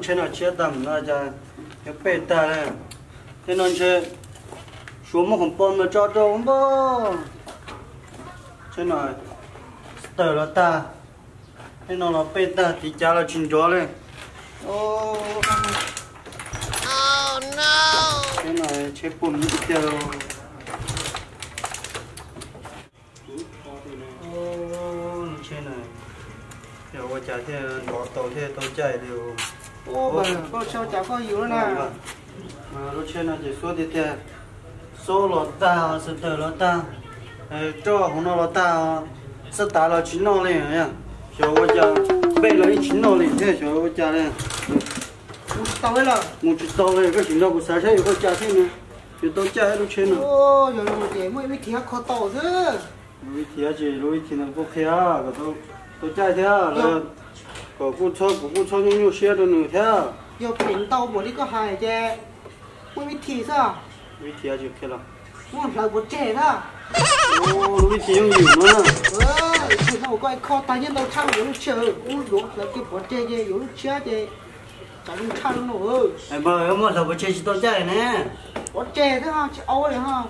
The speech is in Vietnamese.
lúc trên là chia tầm là cho cái bê ta này thế nên chơi xuống một con bom mà cho cho không bơ thế này tờ là ta. Thế nó là bê ta thì cha là chín chó lên ô Oh no! thế này chế bùm như tiêu ô trên này giờ qua trả thế bỏ tàu thế tàu chạy đều ô bà có sao chả có nữa nè. Mà lúc trên là chỉ số thì thế số lọ ta sự tờ lọ ta. Cho không nó lọ ta sẽ ta là chín nó liền qua trả bây giờ chín nó liền thế giờ qua trả lên tao ấy là một chút tàu cái chín nó cũng sai sai qua trả thế nữa thì tàu chạy lúc trên nữa ô giờ một cái mới mới thì khó tàu chứ. Lối thì chỉ lối thì nó có kia cái tàu tàu chạy thế là có cụ cho có cụ cho những nhiều xe đó nữa thế giờ biển tàu một đi có hai chứ. Mới mới thì sao? Lối thì chỉ kia là muốn là một trẻ đó. Ô lối thì nhiều nữa ờ thì nó coi khó tay nhân tàu chăng yếu chờ uống rượu là cái bỏ trẻ chứ yếu chưa chứ chẳng chăng nữa ai bà em mà sao có chơi tàu chạy nè. Bỏ trẻ thế ha chứ ôi ha